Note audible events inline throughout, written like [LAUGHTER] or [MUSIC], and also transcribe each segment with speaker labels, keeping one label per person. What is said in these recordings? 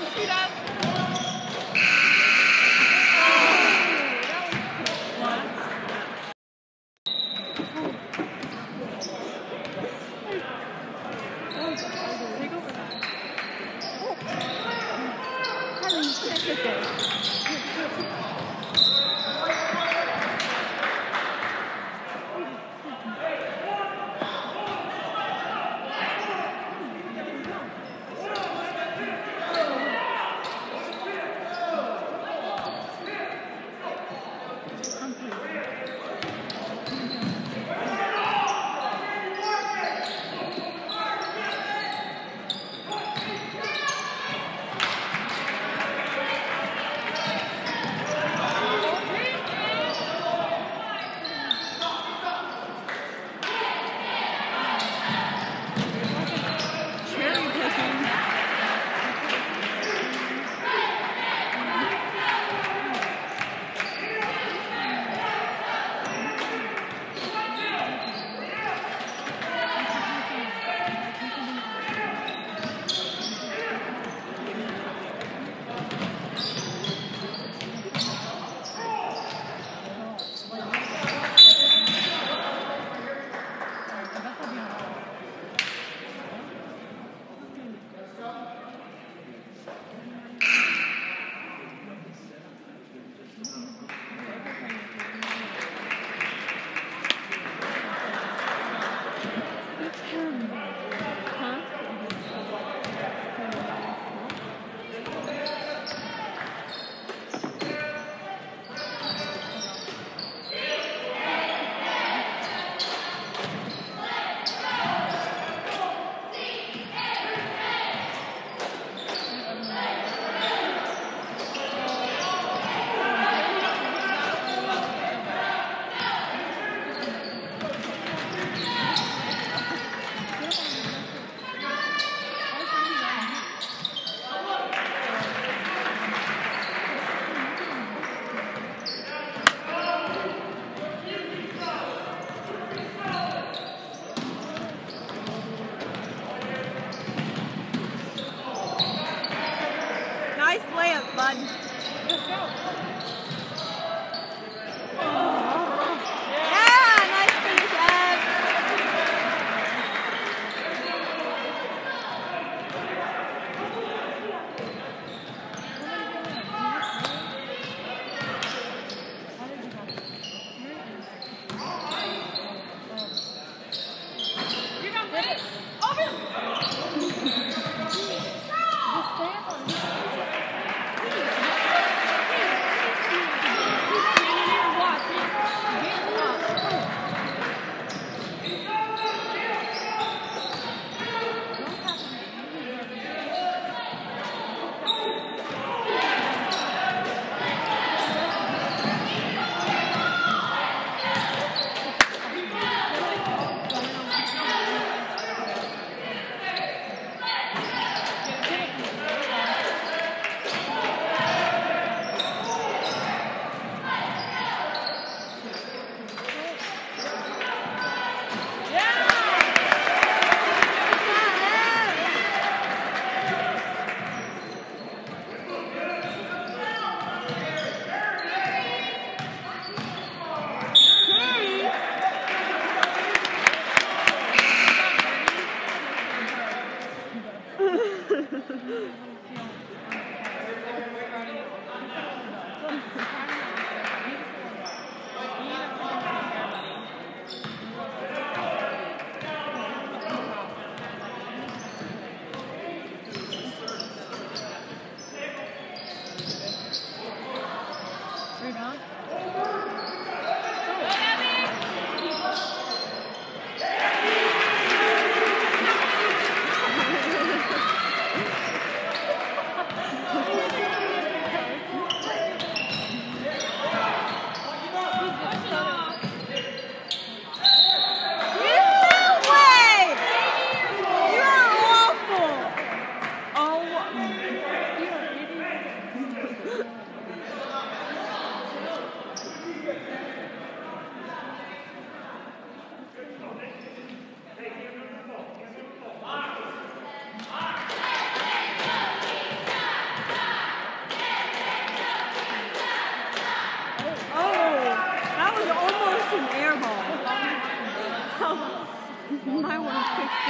Speaker 1: Go,
Speaker 2: go,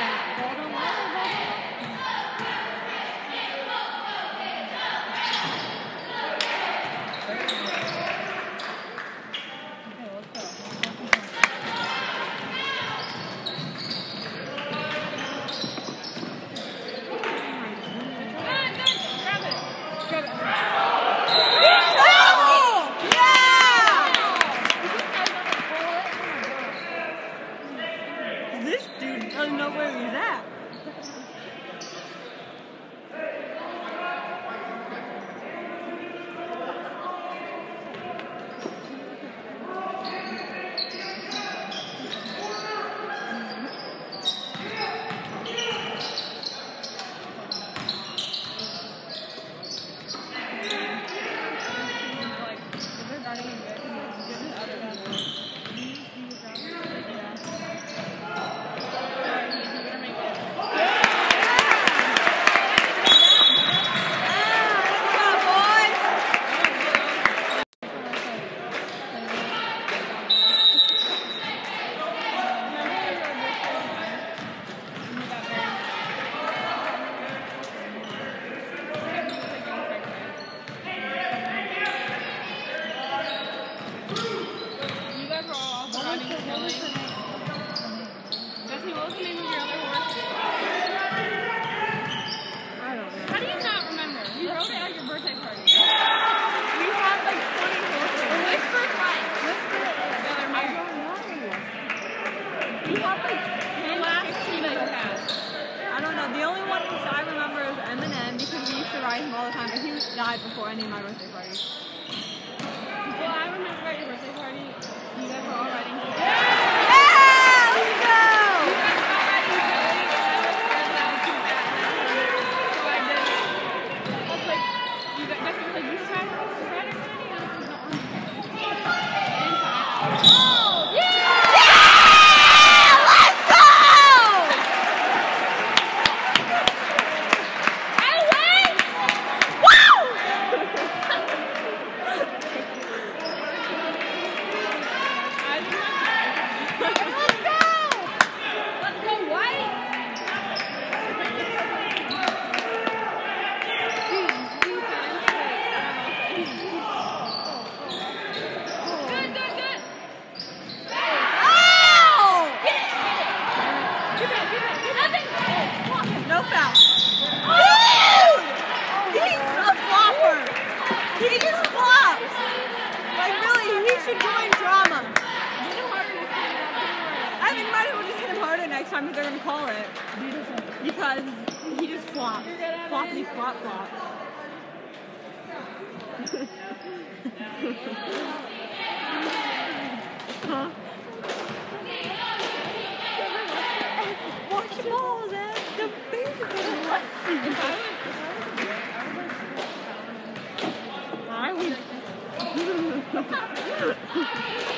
Speaker 3: have
Speaker 1: what was the name of your other horse?
Speaker 3: I don't know.
Speaker 1: How do you not remember? You rode it at your birthday party.
Speaker 3: We have like 20 horses.
Speaker 1: Whisper's.
Speaker 3: Whisper.
Speaker 1: The other
Speaker 3: I don't know. We have like
Speaker 1: The last two that.
Speaker 3: I don't know. The only one I remember is Eminem because we used to ride him all the time, but he died before any of my [LAUGHS] Watch the balls, man. They're. I would. [LAUGHS]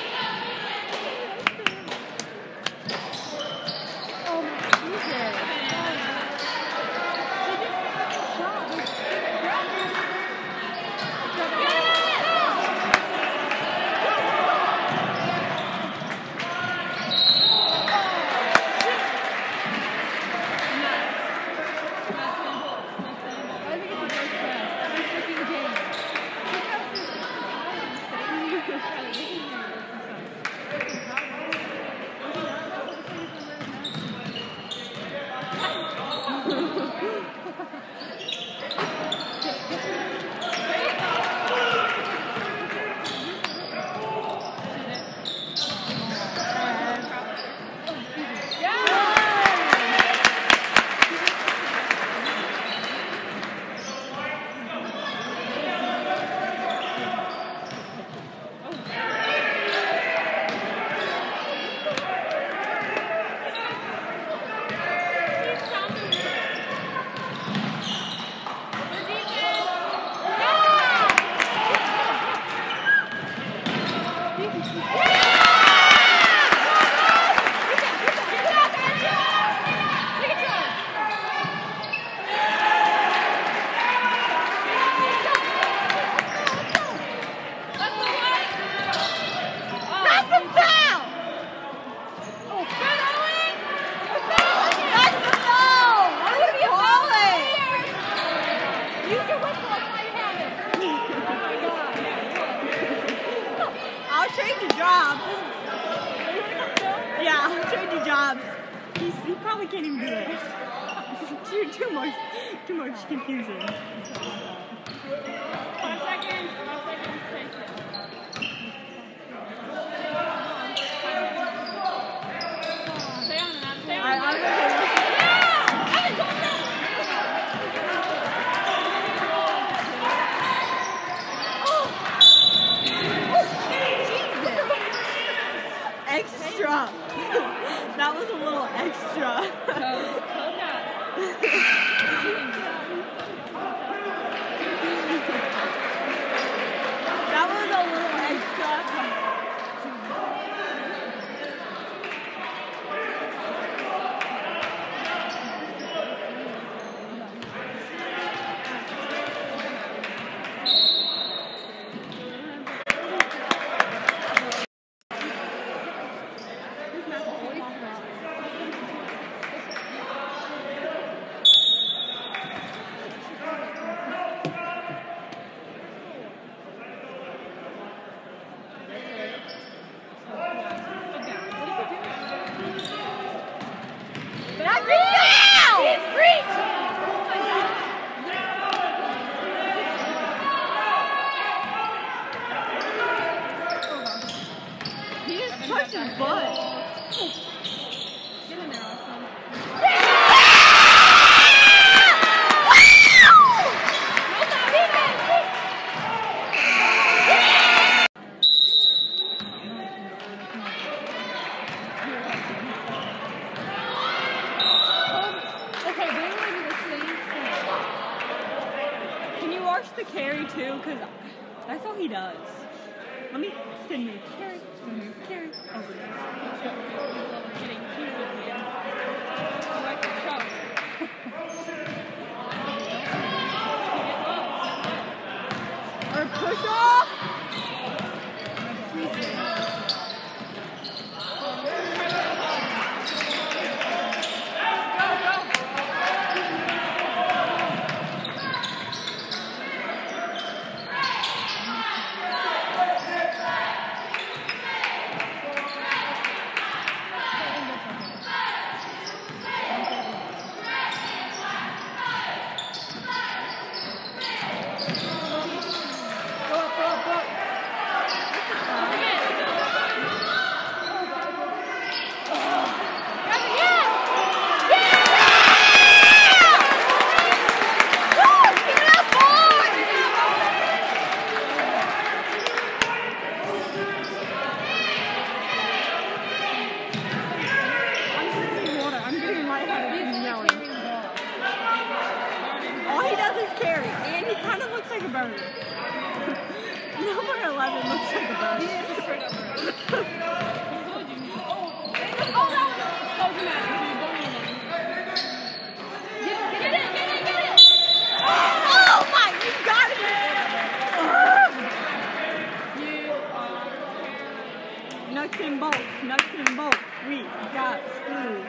Speaker 1: bird. number 11 looks like a bird.
Speaker 3: He is a bird. oh, oh.
Speaker 1: Nuts and bolts, nuts and bolts, we got screwed.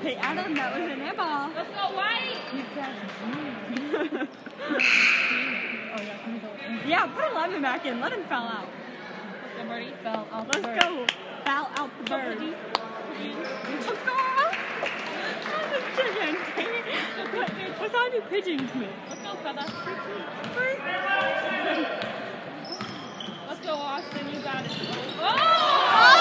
Speaker 3: Hey, Adam, that was an airball. Let's go white. You
Speaker 1: got
Speaker 3: Oh, yeah, [LAUGHS]
Speaker 1: Yeah,
Speaker 3: put Eleven back in. Let him foul out.
Speaker 2: Somebody
Speaker 1: fell out.
Speaker 3: Let's
Speaker 1: bird.
Speaker 3: go. Fell out the bird.
Speaker 2: Somebody.
Speaker 3: Let's go. Pigeon. What, [LAUGHS] what's all new pigeons mean?
Speaker 2: Let's go, fella. Let's go, Austin. You got it. oh!
Speaker 3: oh!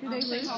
Speaker 3: Did they lose?